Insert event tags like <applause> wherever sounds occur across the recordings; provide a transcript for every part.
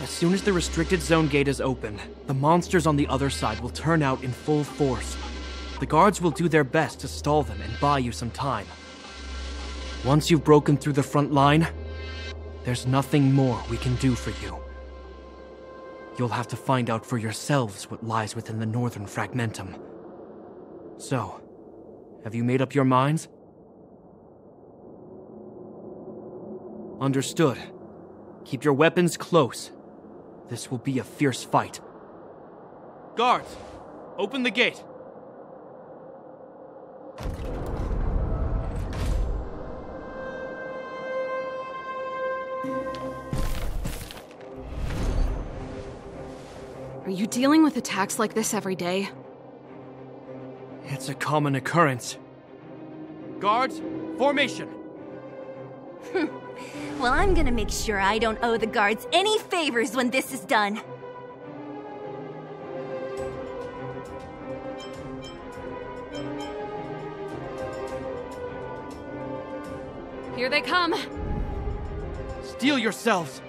As soon as the restricted zone gate is open, the monsters on the other side will turn out in full force. The guards will do their best to stall them and buy you some time. Once you've broken through the front line, there's nothing more we can do for you. You'll have to find out for yourselves what lies within the northern fragmentum. So, have you made up your minds? Understood. Keep your weapons close. This will be a fierce fight. Guards, open the gate. Are you dealing with attacks like this every day? It's a common occurrence. Guards, formation! <laughs> Well, I'm gonna make sure I don't owe the guards any favors when this is done. Here they come! Steel yourselves!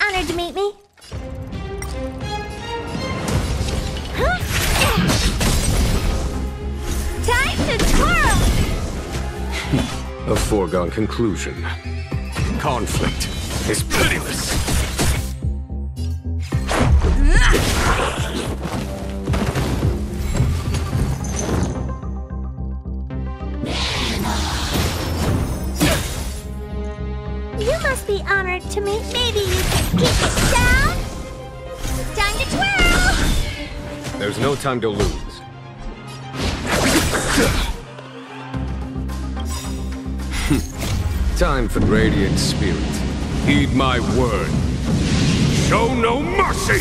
Honored to meet me. Foregone conclusion. Conflict is pitiless. You must be honored to meet. Maybe you can keep it down? Time to twirl! There's no time to lose. Time for Radiant Spirit. Heed my word. Show no mercy!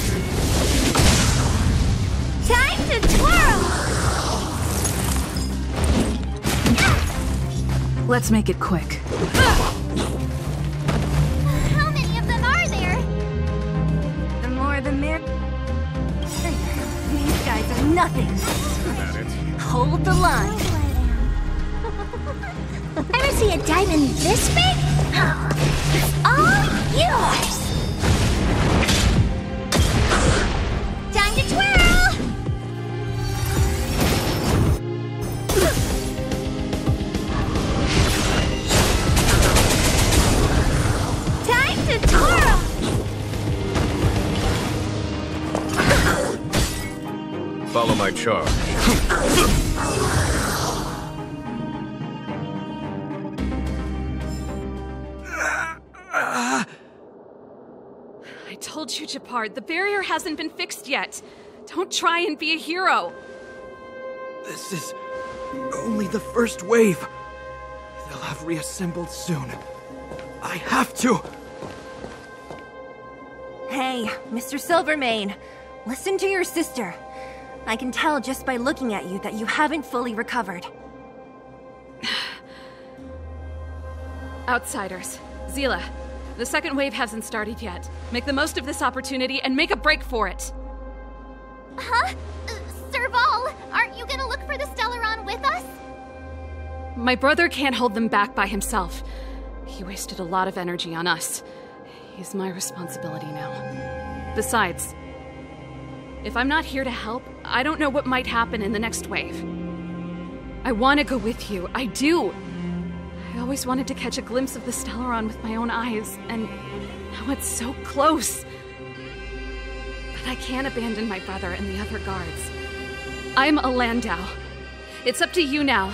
Time to twirl! Let's make it quick. How many of them are there? The more the mer- These guys are nothing. Hold the line. Ever see a diamond this big? It's all yours! Time to twirl! Time to twirl! Follow my charge. <laughs> you, Gepard, the barrier hasn't been fixed yet. Don't try and be a hero. This is only the first wave. They'll have reassembled soon. I have to. Hey, Mr. Silvermane, listen to your sister. I can tell just by looking at you that you haven't fully recovered. <sighs> Outsiders. Zila, the second wave hasn't started yet. Make the most of this opportunity and make a break for it. Huh? Uh, Serval, aren't you gonna look for the Stellaron with us? My brother can't hold them back by himself. He wasted a lot of energy on us. He's my responsibility now. Besides, if I'm not here to help, I don't know what might happen in the next wave. I want to go with you. I do. I always wanted to catch a glimpse of the Stellaron with my own eyes, and now it's so close. But I can't abandon my brother and the other guards. I'm a Landau. It's up to you now.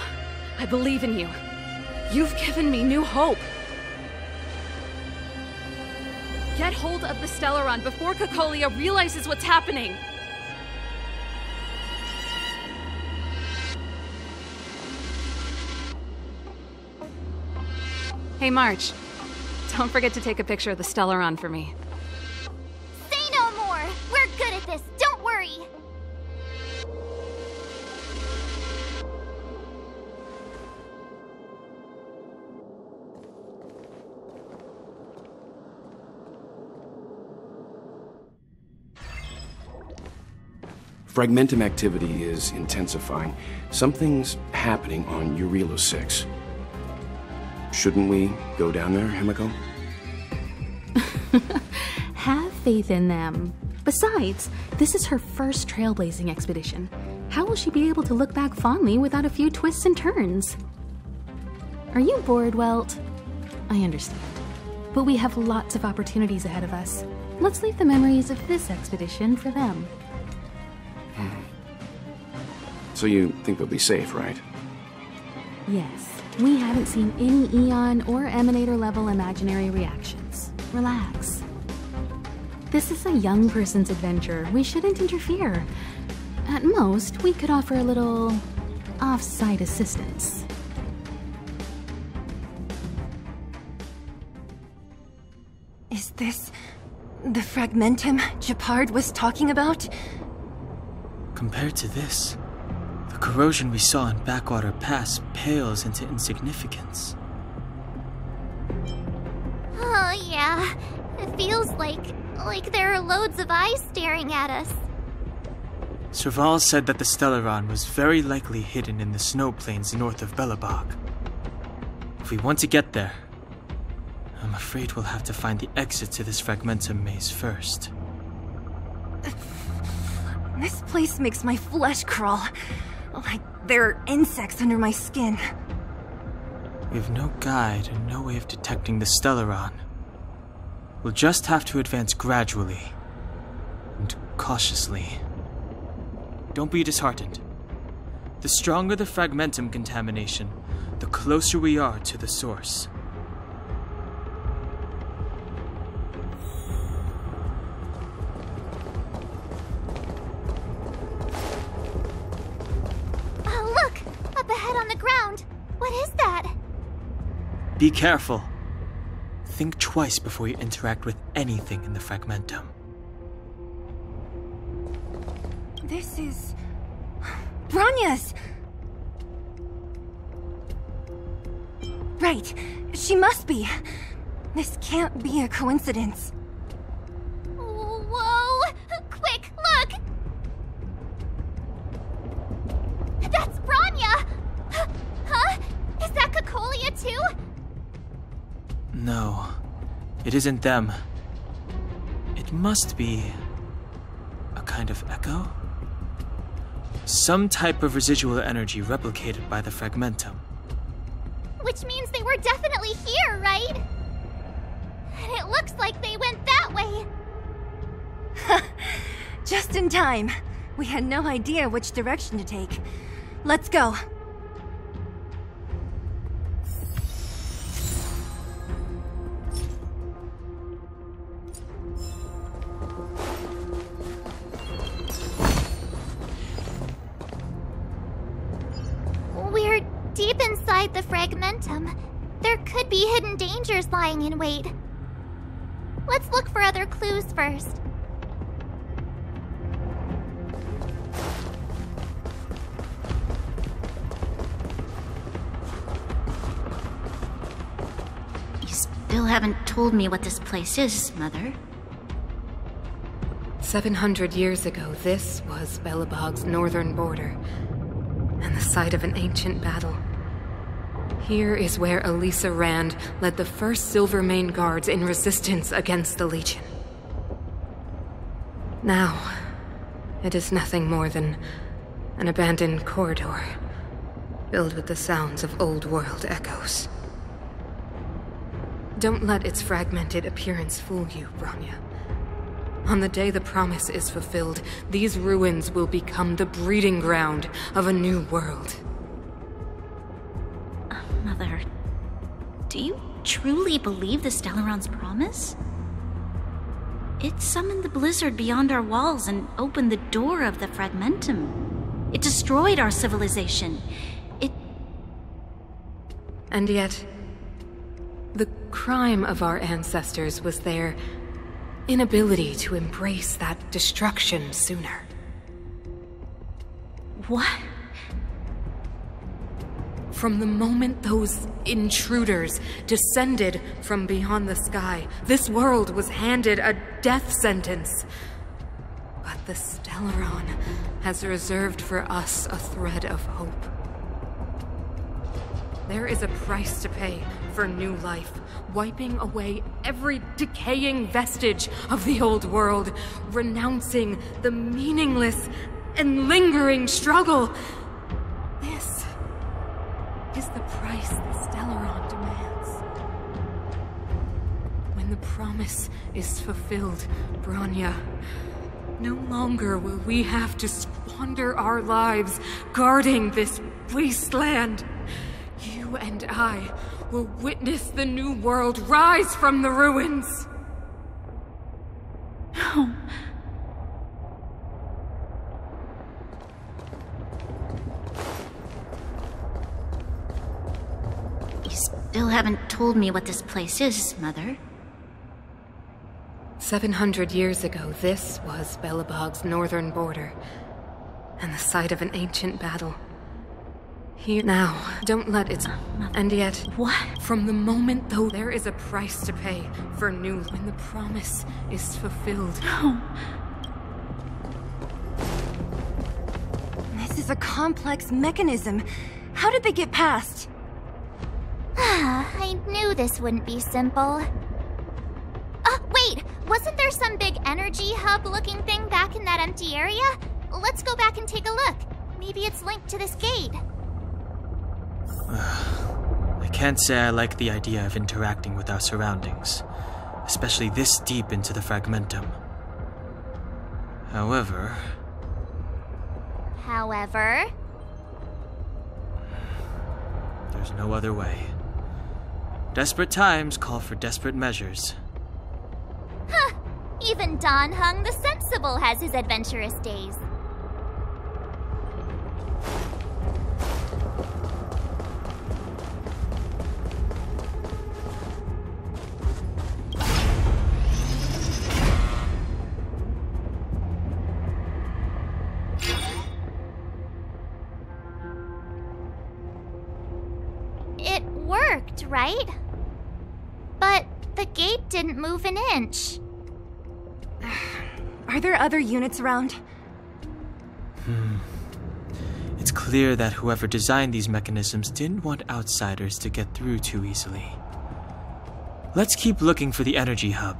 I believe in you. You've given me new hope. Get hold of the Stellaron before Cocolia realizes what's happening. Hey, March. Don't forget to take a picture of the Stellaron for me. Say no more! We're good at this, don't worry! Fragmentum activity is intensifying. Something's happening on Jarilo 6. Shouldn't we go down there, Himeko? <laughs> Have faith in them. Besides, this is her first trailblazing expedition. How will she be able to look back fondly without a few twists and turns? Are you bored, Welt? I understand. But we have lots of opportunities ahead of us. Let's leave the memories of this expedition for them. Hmm. So you think they'll be safe, right? Yes, we haven't seen any Aeon or Emanator level imaginary reactions. Relax. This is a young person's adventure. We shouldn't interfere. At most, we could offer a little off-site assistance. Is this the fragmentum Gepard was talking about? Compared to this, the corrosion we saw in Backwater Pass pales into insignificance. Oh, yeah. It feels like. like there are loads of eyes staring at us. Serval said that the Stellaron was very likely hidden in the snow plains north of Belobog. If we want to get there, I'm afraid we'll have to find the exit to this Fragmentum maze first. This place makes my flesh crawl. Oh, like there are insects under my skin. We have no guide and no way of detecting the Stellaron. We'll just have to advance gradually and cautiously. Don't be disheartened. The stronger the fragmentum contamination, the closer we are to the source. Be careful. Think twice before you interact with anything in the fragmentum. This is. Bronya's! Right. She must be. This can't be a coincidence. It isn't them. It must be a kind of echo? Some type of residual energy replicated by the fragmentum. Which means they were definitely here, right? And it looks like they went that way. <laughs> Just in time. We had no idea which direction to take. Let's go. Still haven't told me what this place is, Mother. 700 years ago, this was Belobog's northern border, and the site of an ancient battle. Here is where Alisa Rand led the first Silvermane Guards in resistance against the Legion. Now, it is nothing more than an abandoned corridor, filled with the sounds of old world echoes. Don't let its fragmented appearance fool you, Bronya. On the day the promise is fulfilled, these ruins will become the breeding ground of a new world. Mother, do you truly believe the Stellaron's promise? It summoned the blizzard beyond our walls and opened the door of the fragmentum. It destroyed our civilization. It. And yet, crime of our ancestors was their inability to embrace that destruction sooner. What? From the moment those intruders descended from beyond the sky, this world was handed a death sentence. But The Stellaron has reserved for us a thread of hope. There is a price to pay for new life, wiping away every decaying vestige of the old world, renouncing the meaningless and lingering struggle. This is the price the Stellaron demands. When the promise is fulfilled, Bronya, no longer will we have to squander our lives guarding this wasteland. You and I will witness the new world rise from the ruins. No. You still haven't told me what this place is, Mother. Seven hundred years ago, this was Belobog's northern border, and the site of an ancient battle. Here now, don't let it. And yet, what? From the moment, though, there is a price to pay for new. When the promise is fulfilled. No. This is a complex mechanism. How did they get past? Ah, <sighs> I knew this wouldn't be simple. Oh, wait! Wasn't there some big energy hub looking thing back in that empty area? Let's go back and take a look. Maybe it's linked to this gate. I can't say I like the idea of interacting with our surroundings, especially this deep into the fragmentum. However, However, there's no other way. Desperate times call for desperate measures. huh, <laughs> even Dan Heng the Sensible has his adventurous days. Worked, right? But the gate didn't move an inch. <sighs> Are there other units around? Hmm. It's clear that whoever designed these mechanisms didn't want outsiders to get through too easily. Let's keep looking for the energy hub.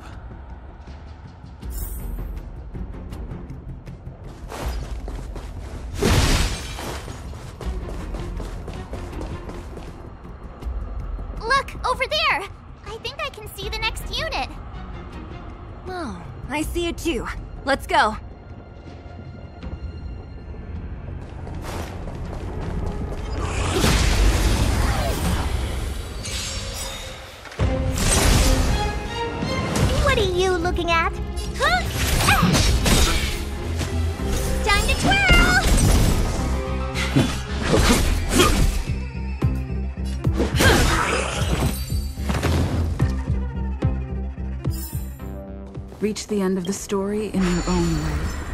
I see it too. Let's go. Reach the end of the story in your own way.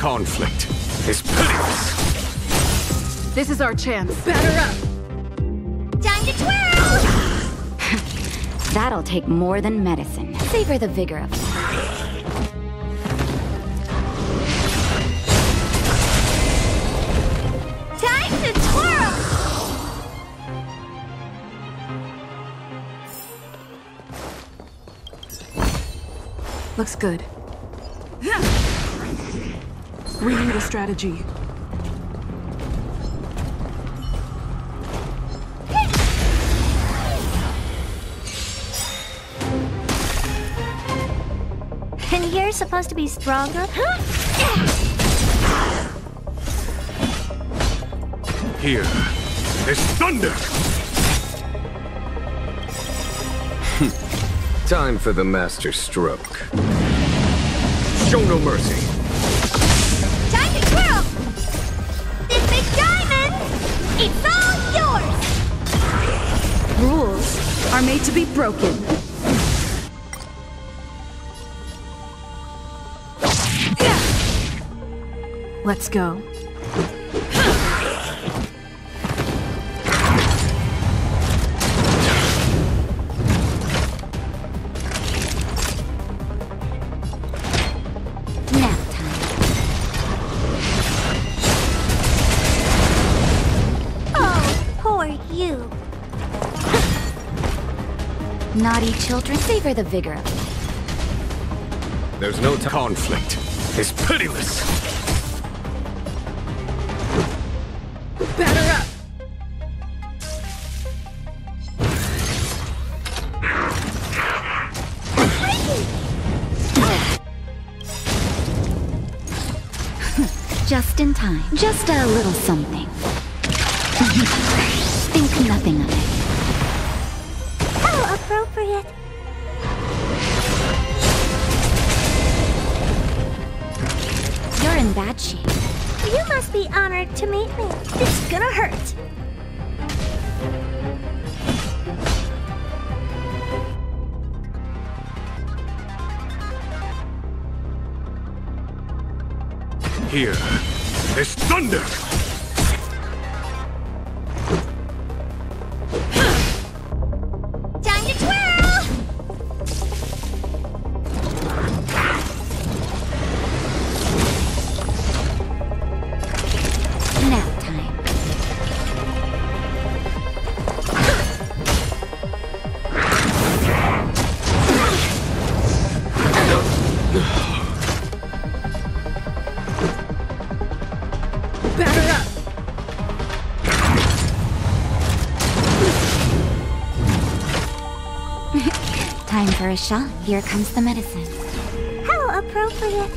Conflict is pitiless. This is our chance. Batter up! Time to twirl! <laughs> That'll take more than medicine. Savor the vigor of it. <laughs> Time to twirl! Looks good. We need a strategy. And you're supposed to be stronger? Here is thunder! <laughs> Time for the master stroke. Show no mercy. Are made to be broken. Let's go. Naughty children, savor the vigor of life. There's no t- conflict. It's pitiless. Batter up! Just in time. Just a little something. <laughs> Think nothing of it. You're in bad shape. You must be honored to meet me. It's gonna hurt. Here is thunder. Time for a shot. Here comes the medicine. How appropriate.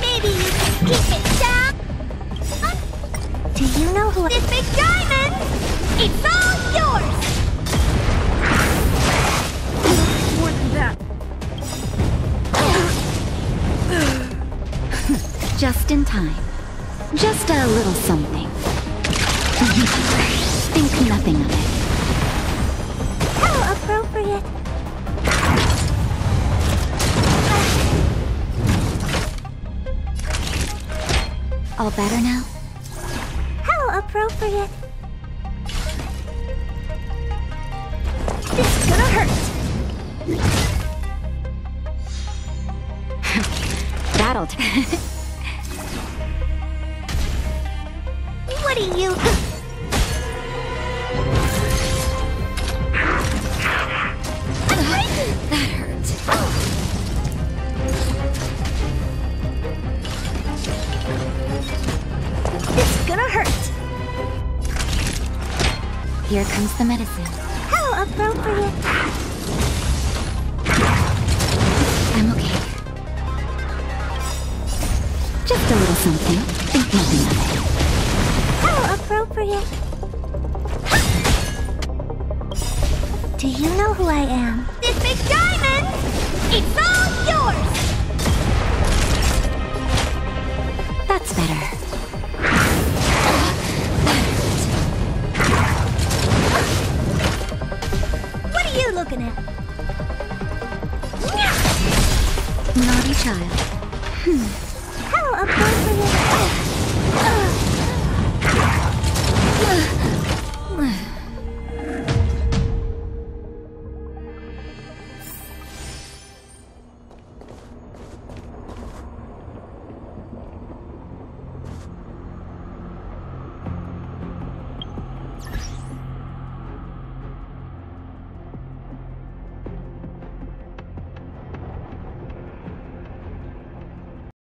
Maybe you can keep it down. Do you know who this big diamond? It's all yours. More than that. <laughs> Just in time. Just a little something. <laughs> Think nothing of it. All better now? How appropriate. Here comes the medicine. How appropriate. I'm okay. Just a little something. Think nothing of it. How appropriate. Do you know who I am? This big diamond! It's all yours! That's better. coconut. Naughty child. Hmm. How about